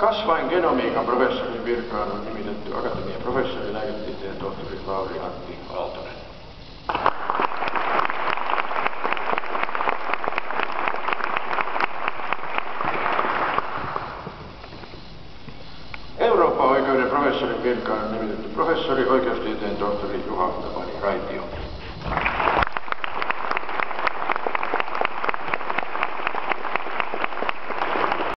Kasvain genomiikan professorin virkaan on nimitetty akatemian professori lääketieteen tohtori Lauri Antti Aaltonen. Eurooppa-oikeuden professorin virkaan on nimitetty professori oikeustieteen tohtori Juha Tapani Raitio.